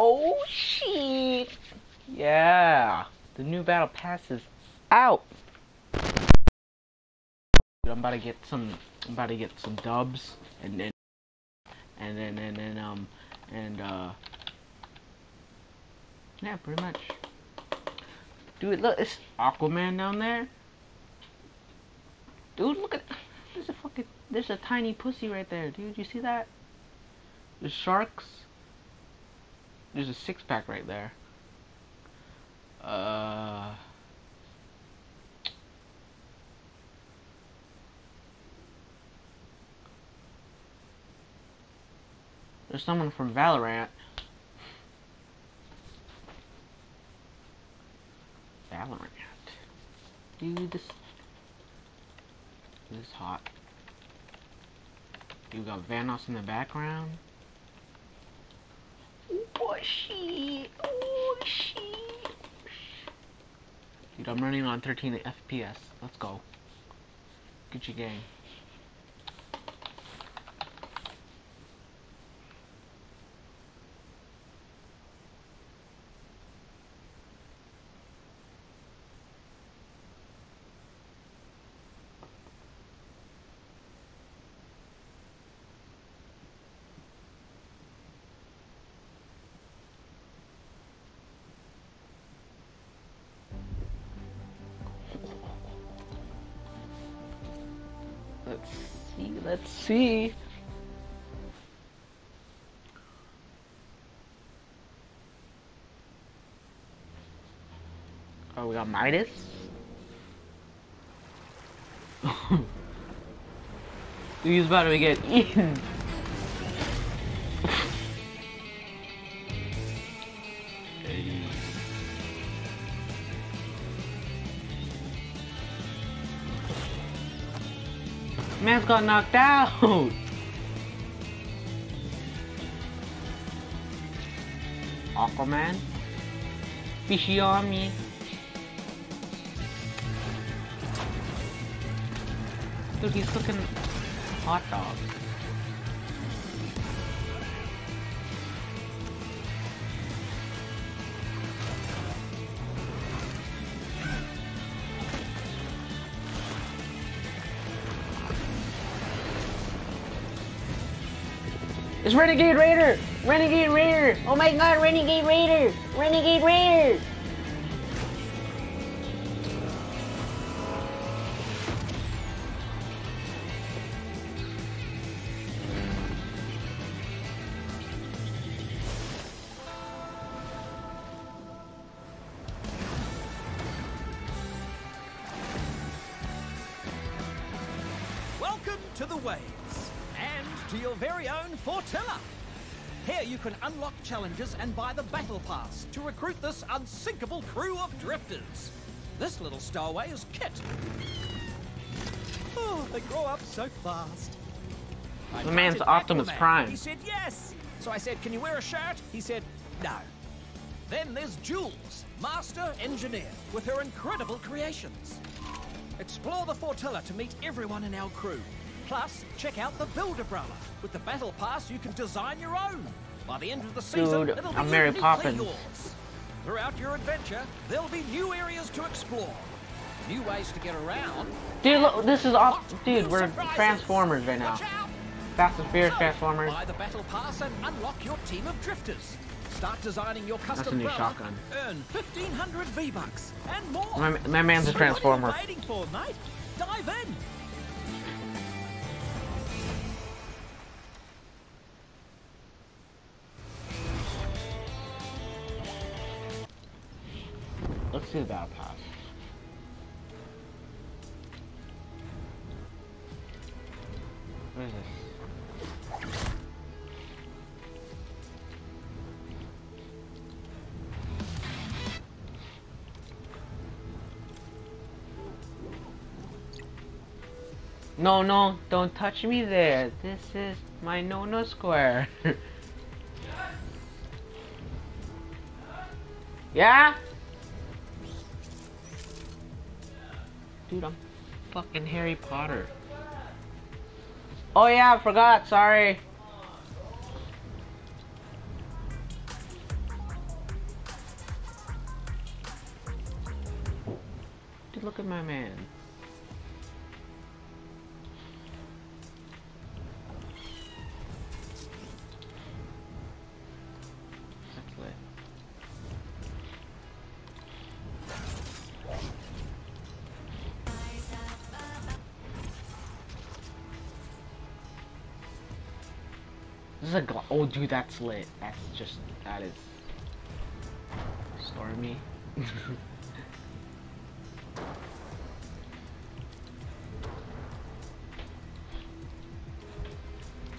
Oh shit! Yeah, the new battle pass is out. I'm about to get some. I'm about to get some dubs, and then, and then, and then, um, and uh, yeah, pretty much. Dude, look, it's Aquaman down there. Dude, look at. There's a fucking. There's a tiny pussy right there, dude. You see that? There's sharks. There's a six pack right there. Uh. There's someone from Valorant. Valorant. Dude, this this is hot. You got Vanoss in the background. Dude, I'm running on 13 FPS. Let's go. Get your game. Let's see. Oh, we got Midas. He's about to get eaten. Man's got knocked out. Aquaman. Fishy on me. Dude, he's cooking hot dog. It's Renegade Raider! Renegade Raider! Oh my god, Renegade Raider! Renegade Raider! Welcome to the Waves, to your very own Fortilla. Here you can unlock challenges and buy the Battle Pass to recruit this unsinkable crew of drifters. This little stowaway is Kit. Oh, they grow up so fast. I The man's Optimus Aquaman. Prime. He said yes. So I said, can you wear a shirt? He said, no. Then there's Jules, master engineer, with her incredible creations. Explore the Fortilla to meet everyone in our crew. Plus, check out the Build-A-Brella. With the Battle Pass, you can design your own. By the end of the season, Dude, it'll be I'm Mary Poppins. yours. Throughout your adventure, there'll be new areas to explore, new ways to get around. Dude, look, this is off. Dude, we're. Transformers right now. Fast and Furious So, Transformers. Buy the Battle Pass and unlock your team of drifters. Start designing your a custom new umbrella, shotgun. Earn 1500 V-Bucks and more. My, my man's a Transformer. What are you waiting for, mate? Dive in. Let's see the Battle Pass. What is this? No, no, don't touch me there. This is my no-no square. yeah? Dude, I'm fucking Harry Potter. Oh yeah, I forgot, sorry. Dude, look at my man. This is a oh dude that's lit. That's just that is stormy.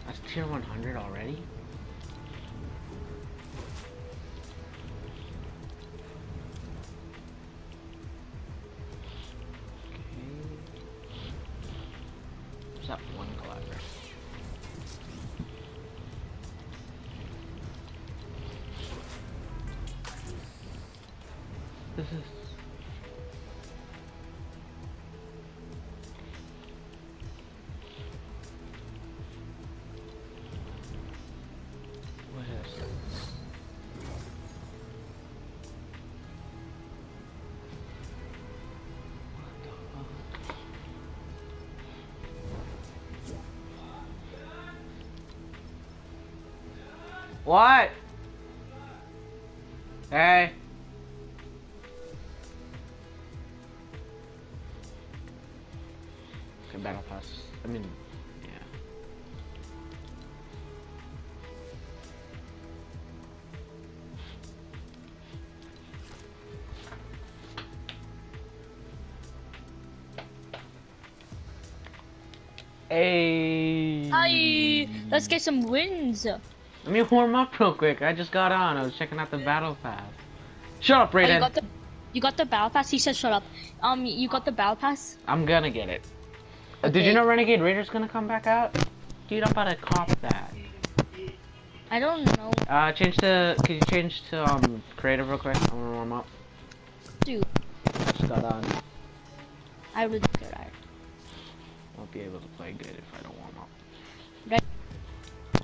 That's tier 100 already? This what is this? What? Hey. Battle pass. I mean, yeah. Hey. Hi, let's get some wins. Let me warm up real quick. I just got on. I was checking out the battle pass. Shut up, Oh, you Raiden. got the, you got the battle pass. He said, "Shut up." Um, you got the battle pass. I'm gonna get it. Uh, did you know Renegade Raider's gonna come back out? Dude, I'm about to cop that. I don't know, Uh, change to. Could you change to um creative real quick? I'm gonna warm up. dude. I just got on. I really good at. Won't be able to play good if I don't warm up.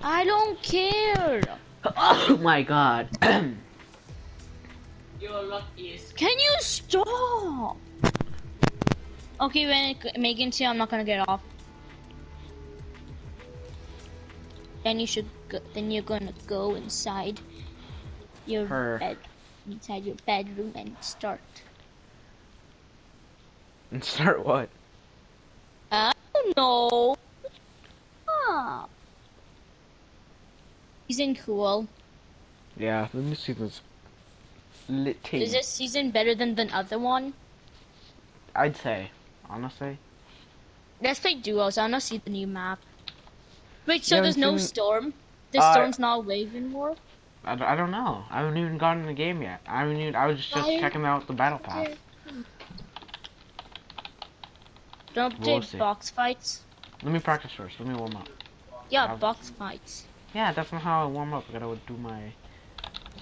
I don't care. oh my god. Your luck is Can you stop? Okay, when Megan say I'm not gonna get off. Then you should. Go, then you're gonna go inside your Her. bed, inside your bedroom, and start. and start what? I don't know. Ah. Season cool. Yeah, let me see this. Lit. Is this season better than the other one? I'd say, honestly. Let's play duos. I wanna see the new map. Wait, so there's no seen- storm? The Uh, storm's not wave anymore? I don't know. I haven't even gotten in the game yet. I haven't even. I was just Why- checking out the battle pass. Don't We'll see. box fights. Let me practice first. Let me warm up. Yeah, I've- box fights. Yeah, that's not how I warm up. I gotta do my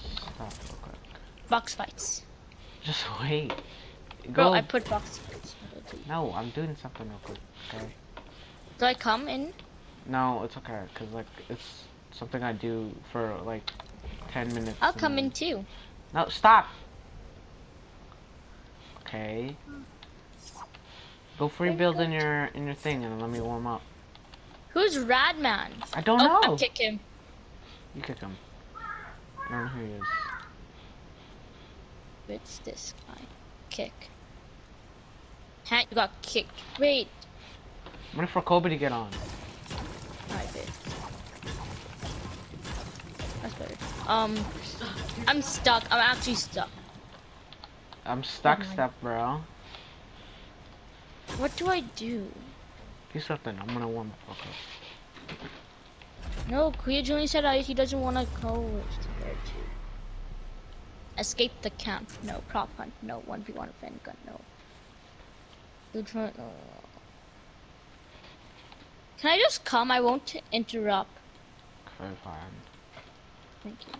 stuff real quick. Box fights. Just wait. Bro, I put box fights. No, I'm doing something real quick. Okay. Do I come in? No, it's okay. Cause like it's something I do for like ten minutes. I'll come in too. No, stop. Okay. Go free build in your in your thing and let me warm up. Who's Radman? I don't oh, know. I'll kick him. You kick him. I don't know who he is. It's this guy. Kick. Hat, you got kicked. Wait. I'm waiting for Kobe to get on. Alright, babe. That's better. Um, I'm stuck. I'm actually stuck. I'm stuck, Oh step bro. What do I do? Do something. I'm gonna warm up quick. No, Kuya Junior said I, he doesn't want to go with there too. Escape the camp. No. Prop hunt. No. 1v1 fan gun. No. Loot hunt. No. Can I just come? I won't interrupt. Okay, fine. Thank you.